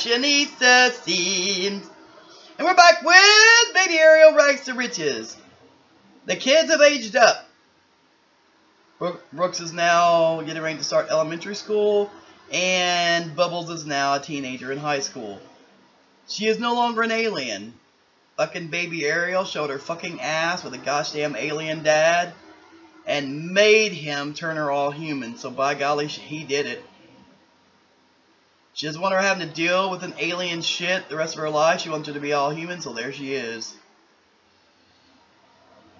FashionistaSims. And we're back with Baby Ariel Rags to Riches. The kids have aged up. Brooks is now getting ready to start elementary school, and Bubbles is now a teenager in high school. She is no longer an alien. Fucking baby Ariel showed her fucking ass with a gosh damn alien dad and made him turn her all human. So by golly, he did it. She doesn't want her having to deal with an alien shit the rest of her life. She wants her to be all human, so there she is.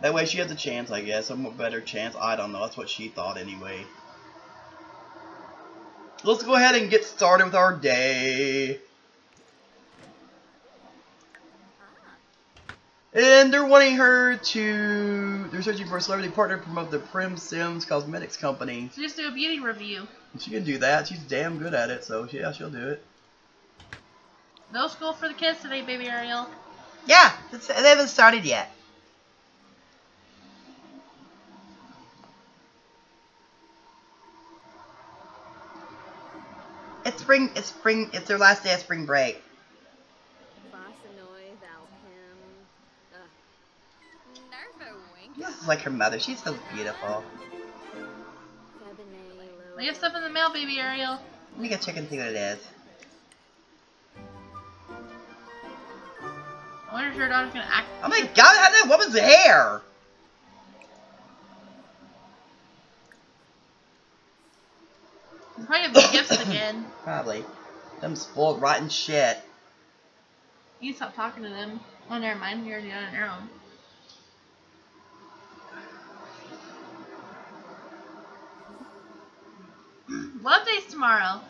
That way she has a chance, I guess. A better chance. I don't know. That's what she thought anyway. Let's go ahead and get started with our day. And they're wanting her to... They're searching for a celebrity partner to promote the Prim Sims Cosmetics Company. So just do a beauty review. She can do that. She's damn good at it, so yeah, she'll do it. No school for the kids today, baby Ariel. Yeah, they haven't started yet. It's spring. It's spring. It's their last day of spring break. This is like her mother. She's so beautiful. We have stuff in the mail, baby Ariel. Let me go check and see what it is. I wonder if your daughter's gonna act. Oh my god, how that woman's hair! Probably have gifts again. Probably. Them spoiled rotten shit. You stop talking to them. Oh, never mind. You're it on your own. Love days tomorrow.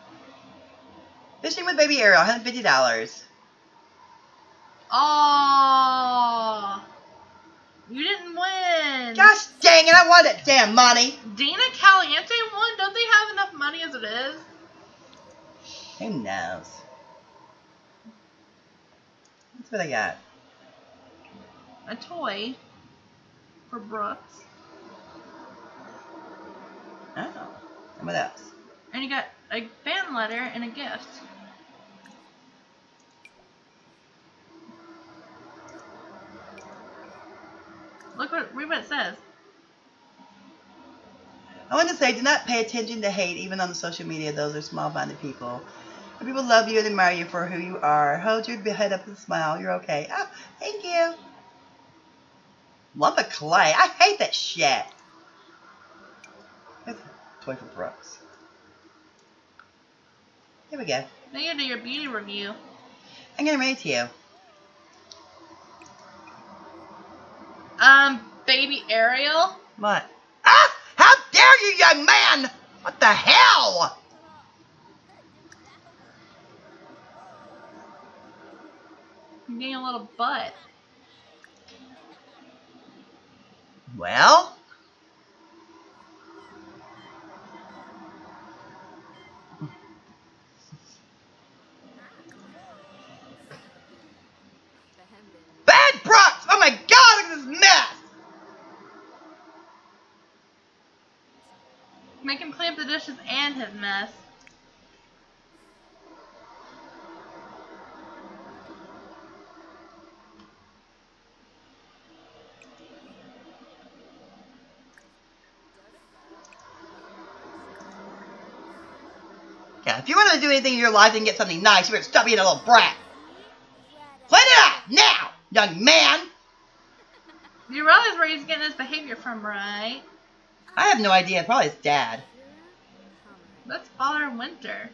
Fishing with Baby Ariel, $150. Oh, you didn't win. Gosh dang it, I want that damn money. Dina Caliente won. Don't they have enough money as it is? Who knows? That's what I got. A toy for Brooks. Oh, and what else? And you got a fan letter and a gift. Look what read what it says. I want to say, do not pay attention to hate, even on the social media. Those are small-minded people. People love you and admire you for who you are, hold your head up and smile. You're okay. Oh, thank you. Lump of clay. I hate that shit. A toy for Brooks. Here we go. Now you do your beauty review. I'm gonna read it to you. Um, baby Ariel. What? Ah! How dare you, young man! What the hell? You're getting a little butt. Well? Bad Brooks! Oh my god, look at this mess! Make him clean up the dishes and his mess. Yeah, if you want to do anything in your life and get something nice, you better stop being a little brat. Clean it up, now, young man! You realize where he's getting his behavior from, right? I have no idea, probably his dad. Father Winter.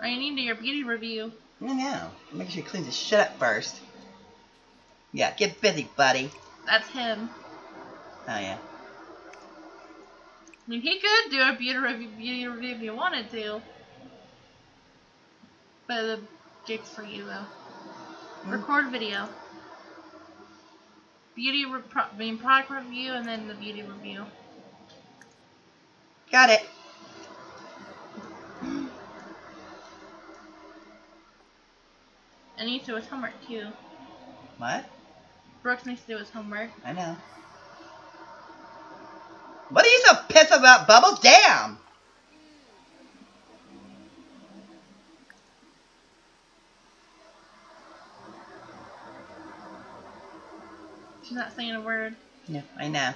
Right, you need your beauty review. I know. Make sure you clean his shit up first. Yeah, get busy, buddy. That's him. Oh, yeah. I mean, he could do a beauty review, beauty review if he wanted to. But the gift's for you, though. Mm. Record video. Beauty, mean, product review, and then the beauty review. Got it. And he needs to do his homework, too. What? Brooks needs to do his homework. I know. What are you so pissed about, Bubbles? Damn! She's not saying a word. Yeah, I know.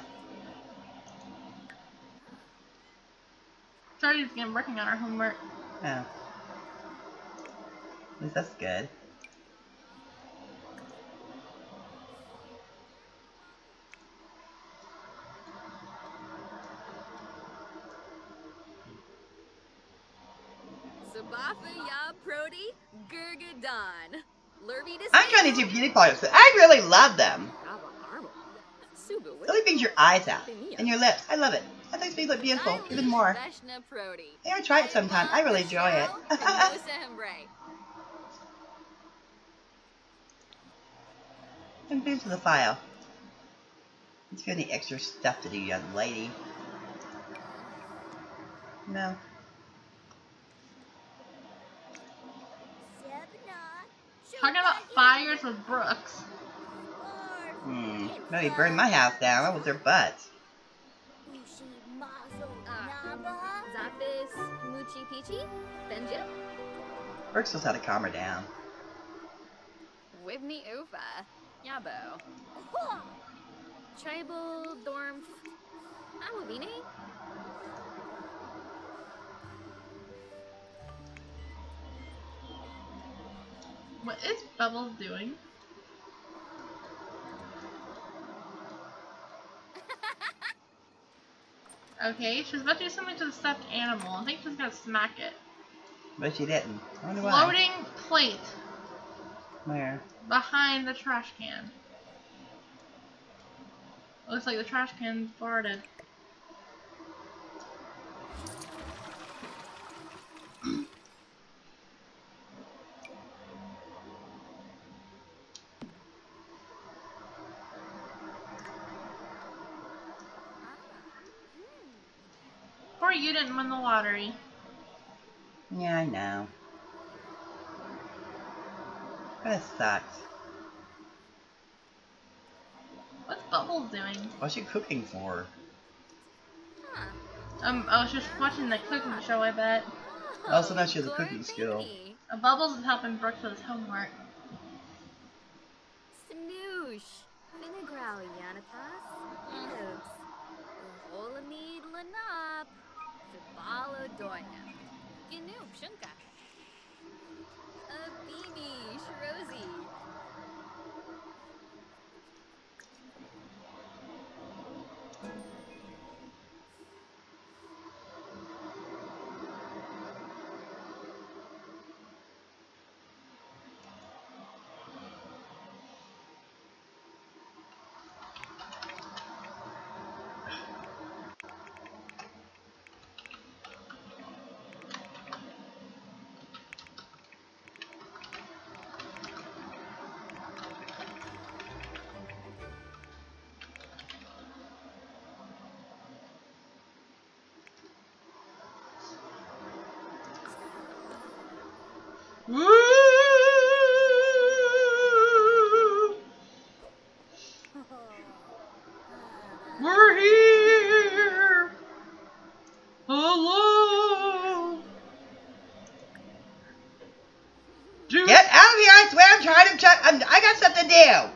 Charlie's again working on her homework. Oh. At least that's good. Sabafa ya prodi gurgadon. Lurby to I'm trying to do beauty products. I really love them. Suba It really brings your eyes out. And your lips. I love it. That makes me look beautiful. Even more. Veshna prodi. You try it sometime? I really enjoy it. and into the file. Let's get any extra stuff to do, young lady. No. Talking about fires with Brooks. Hmm. Maybe burn my house down. That was their butt. Zapis Muchi Pichi. Benja. Brooks knows how to calm her down. Wibney Ufa. Yabo. Tribal Dorm. Amavine. What is Bubbles doing? Okay, she's about to do something to the stuffed animal. I think she's gonna smack it. But she didn't. I wonder why. Floating plate Where? behind the trash can. Looks like the trash can farted. Or you didn't win the lottery. Yeah, I know. That sucks. What's Bubbles doing? What's she cooking for? Huh. Um, I was just watching the cooking show, I bet. Oh, Also, now she has a cooking skill. Gorpini. Uh, Bubbles is helping Brooks with his homework. Snoosh. Vinegrali Yanapas. Oops. Holamid Lanap. Doyam. Ginoop Shunka. Abini Shrozi. Do.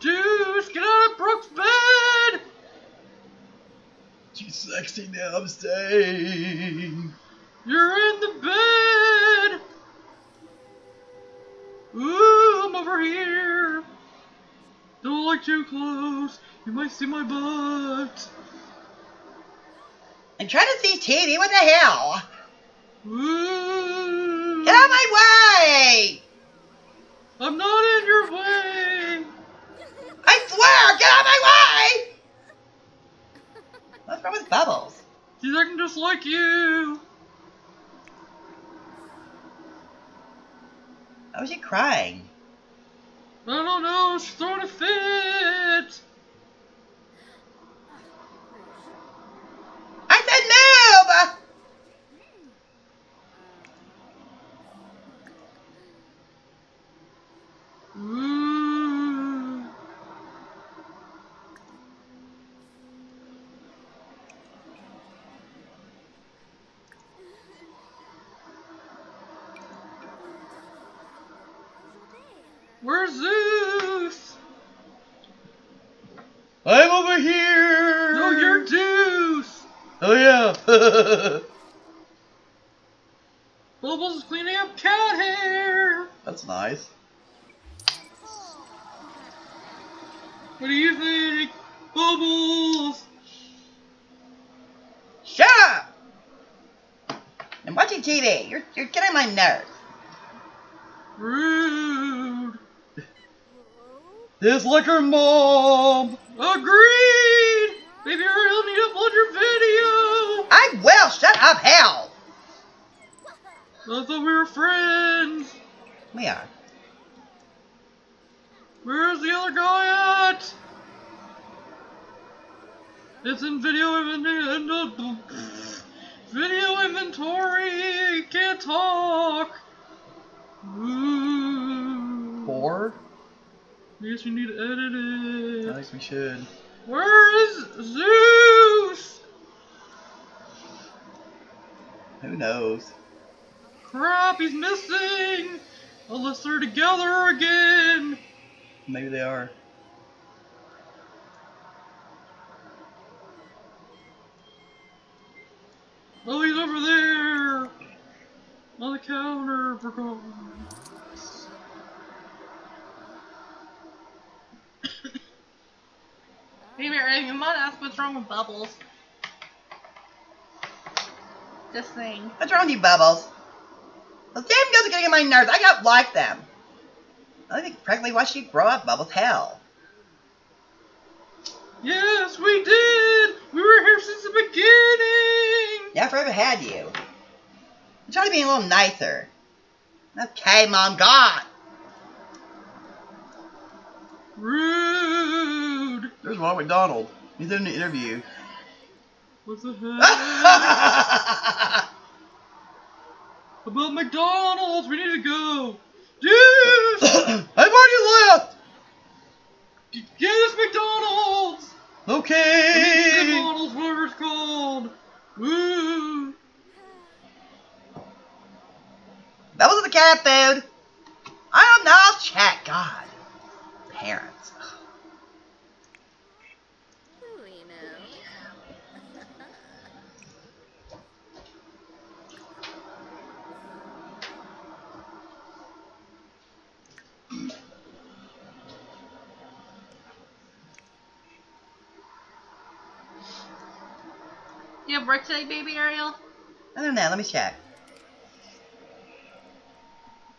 Deuce, get out of Brooks' bed! She's sexy now. I'm staying. You're in the bed! Ooh, I'm over here! Don't look too close, you might see my butt. I'm trying to see TV. What the hell? Ooh, Get out of my way! I'm not in your way! I swear! Get out of my way! What's wrong with Bubbles? She's acting just like you! Why was she crying? I don't know, she's throwing a fit! I said move! Ooh. Where's Zeus? I'm over here. No, you're Deuce. Oh yeah. Bubbles is cleaning up cat hair. That's nice. What do you think? Bubbles. Shut up! I'm watching TV. You're, you're getting my nerves. Rude. Like her mom. Agreed. Baby Ariel need to upload your video. I will. Shut up, hell. I thought we were friends. We are. Where's the other guy at? It's in video inventory. Video inventory. Can't talk. Ooh. Four? Guess we need to edit it. I think we should. Where is Zeus? Who knows? Crap, he's missing. Unless they're together again. Maybe they are. Oh, he's over there! On the counter, forgot. Mary, you might ask what's wrong with Bubbles. Just saying. What's wrong with you, Bubbles? Those damn girls are getting on my nerves. I don't like them. I think practically why she grow up, Bubbles. Hell. Yes, we did! We were here since the beginning! Yeah, I forever had you. I'm trying to be a little nicer. Okay, Mom, God. Rude! Ronald McDonald. He's doing an interview. What the heck? About McDonald's, we need to go! Dude! I've already left. Get us McDonald's! Okay. McDonald's, whatever it's called! Woo! Bubbles is the cat food. I don't know. I'll. God. Parents. Who we know? You have work today, baby Ariel? I don't know. Let me check.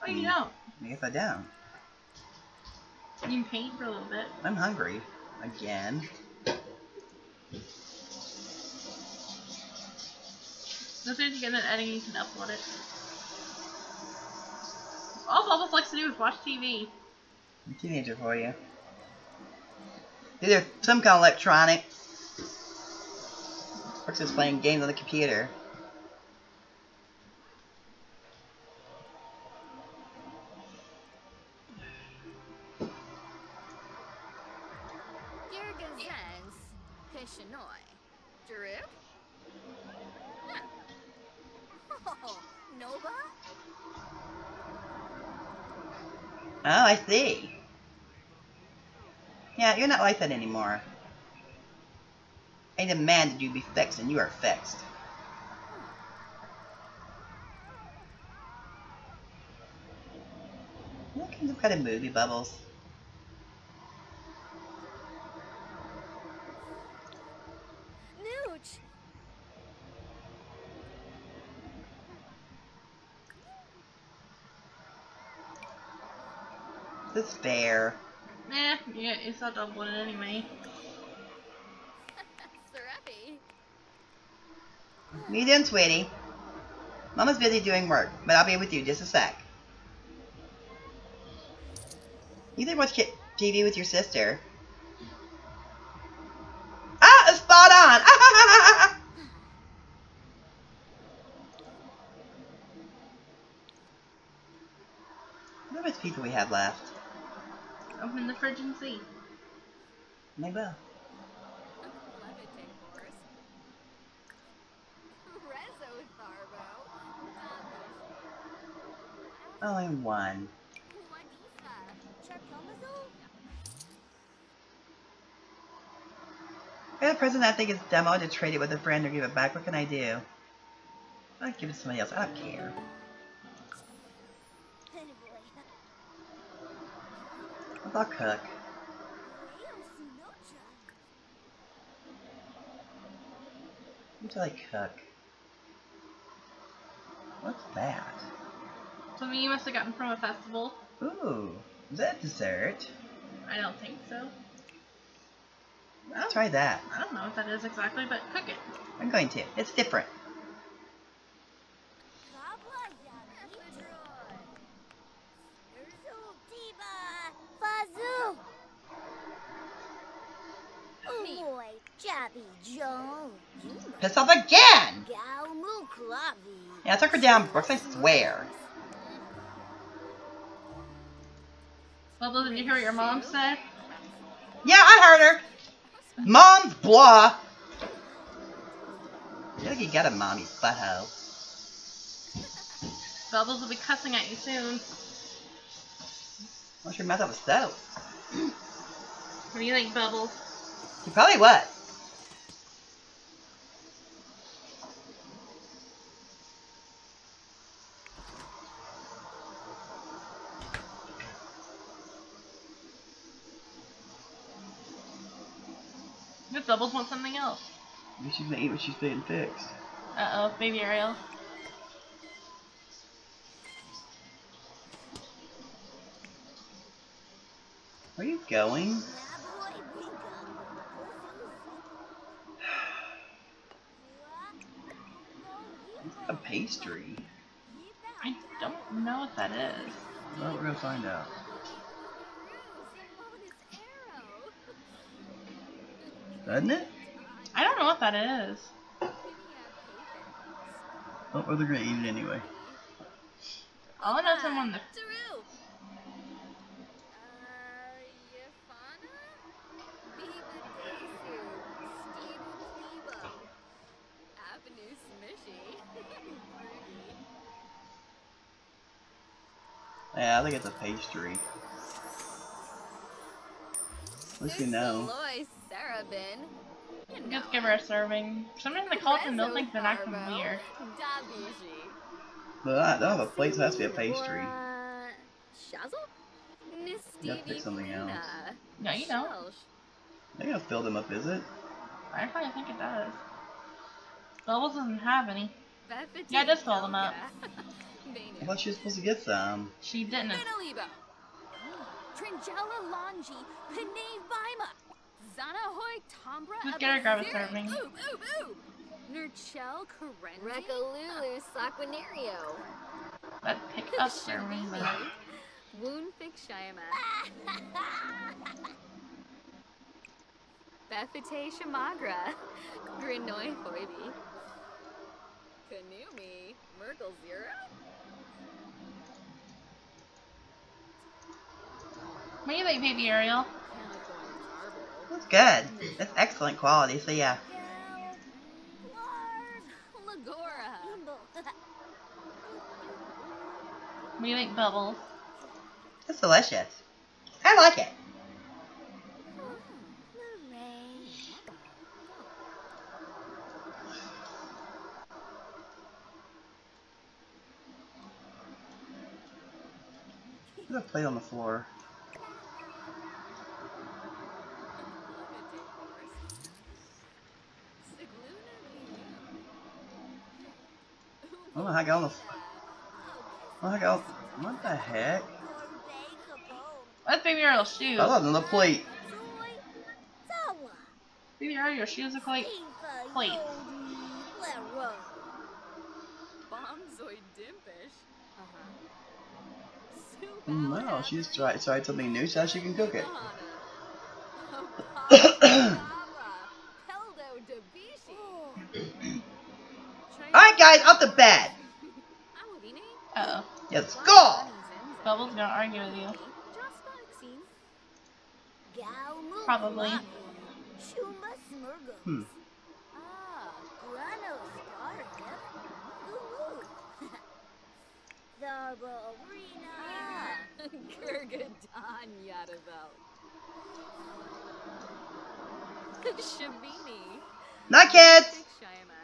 Oh, you mm. don't. I guess I don't. You can paint for a little bit. I'm hungry. Again. As soon as you get that editing, you can upload it. All Bubbles likes to do is watch TV. I'm a teenager for you. Either some kind of electronic. Just playing games on the computer. Yergazens, Pishanoi. Jaruk? Huh. Nova? Oh, I see. Yeah, you're not like that anymore. I demanded you be fixed, and you are fixed. What kind of kind of movie bubbles? Nooch! This is fair. Eh, yeah, it's not uploaded anyway. You doing, sweetie? Mama's busy doing work, but I'll be with you just a sec. You did watch TV with your sister. Ah, spot on! Ah, How much people we have left? Open the fridge and see. Maybe. Only one. I got a person that I think is demo to trade it with a friend or give it back. What can I do? I'll give it to somebody else. I don't care. I'll cook. Until I cook. What's that? Something you must have gotten from a festival. Ooh, is that dessert? I don't think so. Let's try that. I don't know what that is exactly, but cook it. I'm going to. It's different. Piss off again! Yeah, I took her down, Brooks, I swear. Bubbles, did you hear what your mom said? Yeah, I heard her. Mom's blah. I feel you got a mommy butthole. Bubbles will be cussing at you soon. Wash your mouth up with soap. What do you think, Bubbles? You probably what? If Bubbles wants something else. Maybe she's gonna eat what she's being fixed. Uh oh, baby Ariel. Where are you going? A pastry. I don't know what that is. Well, we're gonna find out. Doesn't it? I don't know what that is. Oh, well, they're gonna eat it anyway. All I know is someone that Daru! Uh, Yafana? Biba Desu. Stebu Pleba. Avenue Yeah, I think it's a pastry. At least we know. Lois Sarabin. You know just give her a serving. For some reason the college and milk thing's been acting Farbo. weird. But I don't have a plate, so it has to be a pastry. Or, uh, Shazzle? Miss You have to pick something else. Luna. No, you don't. Shelsh. They're gonna fill them up, is it? I probably think it does. Bubbles doesn't have any. Bethany Yeah, just fill them up. I thought she was supposed to get some. She didn't. Tringella Longi. Panay Vima. Zanahoy Tombra. Just get her grab a Abaziri. serving. Oob, oob, oob. Nurchel Karendi. Rekalulu Saquinario. That pick up serving, but Woundfik Shayama. Bethate Shamagra. Grinoi Foibi. Kanumi. Merkel Zero. what do you think, baby Ariel? That's good. That's excellent quality, so yeah. Lagora. What do you think, Bubbles? That's delicious. I like it. There's a plate on the floor. I got on the. I don't know how I got on- What the heck? That's baby Ariel's shoes. I thought on the plate. Baby Ariel, your shoes like plate. Uh-huh. Mm, Wow, she's tried tried something new, so she can cook it. Alright, guys, up the bed. Uh oh. Let's go. Bubbles gonna argue with you. Probably. Hmm. Gurgadon Yadavel. Shabini. Not kids. Shayama.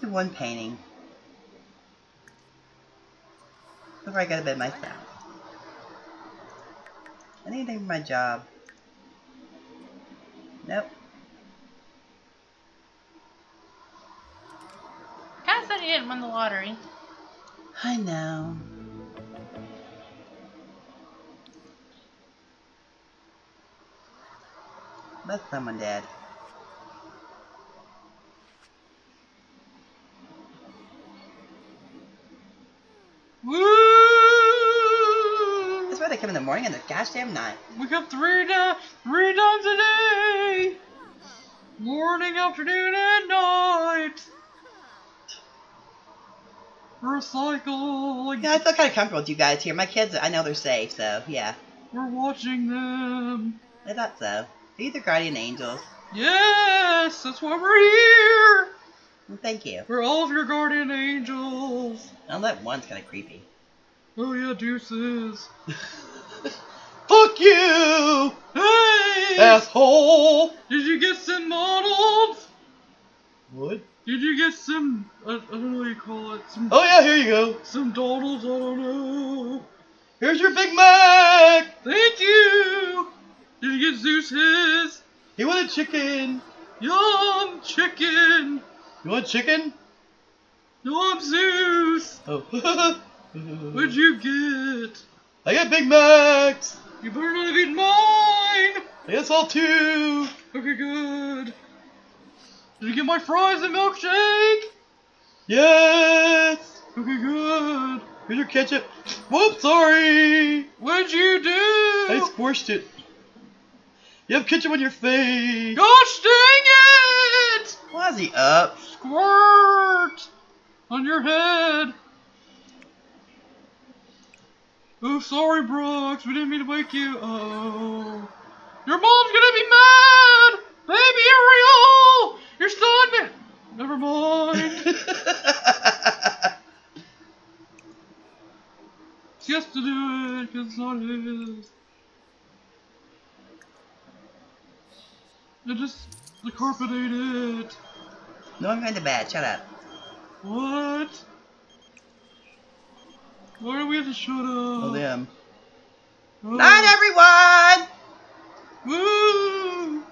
Do one painting. Before I go to bed myself. Anything for my job. Nope. Cat said he didn't win the lottery. I know. That's someone dead. Woo! That's why they come in the morning and the gosh damn night. We up three da- three times a day. Morning, afternoon, and night. Recycle. Yeah, I feel kind of comfortable with you guys here. My kids, I know they're safe, so yeah. We're watching them. I thought so. These are guardian angels. Yes, that's why we're here. Well, thank you. We're all of your guardian angels. Well, that one's kind of creepy. Oh yeah, deuces. Fuck you, Hey! asshole. Did you get some Donalds? What? Did you get some? I, I don't know what you call it. Some Oh yeah, here you go. some Donalds? I don't know. Here's your Big Mac. Thank you. Did you get Zeus his? He wanted chicken. Yum, chicken. You want chicken? Yum, Zeus. Oh. What'd you get? I got Big Macs. You better not have eaten mine. I guess I'll two. Okay, good. Did you get my fries and milkshake? Yes. Okay, good. Here's your ketchup. Whoops, sorry. What'd you do? I squished it. You have ketchup on your face. Gosh dang it! Why is he up? Squirt! On your head! Oh, sorry, Brooks. We didn't mean to wake you. Oh. Your mom's gonna be mad! Baby Ariel! Your son! Never mind. he has to do it, 'cause it's not his. It just. The carpet ate it. no, I'm going to bed. Shut up. What? Why do we have to shut up? oh damn. Oh. Night, everyone! Woo!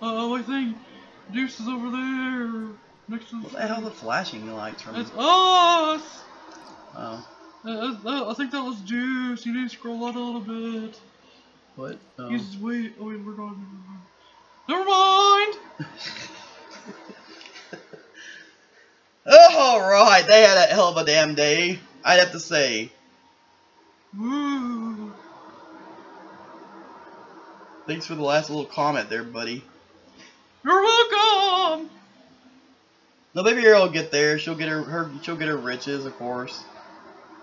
Oh, I think Deuce is over there. Next to the What the hell the flashing lights from? That's us! Oh. Uh, uh, I think that was Deuce. You need to scroll out a little bit. What? Oh. He's wait. Oh wait, we're not. Never mind. Alright, they had a hell of a damn day. I'd have to say. Woo! Thanks for the last little comment there, buddy. You're welcome. No, baby Ariel will get there. She'll get her, her she'll get her riches, of course.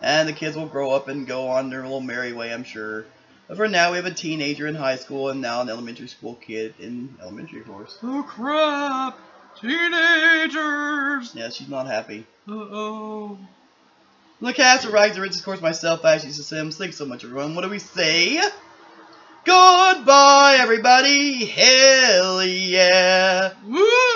And the kids will grow up and go on their little merry way, I'm sure. But for now, we have a teenager in high school and now an elementary school kid in elementary of course. Oh crap! Teenagers! Yeah, she's not happy. Uh oh. The cast to Riches, of course, myself, Ashley Sims. Thanks so much, everyone. What do we say? Goodbye, everybody. Hell yeah. Woo!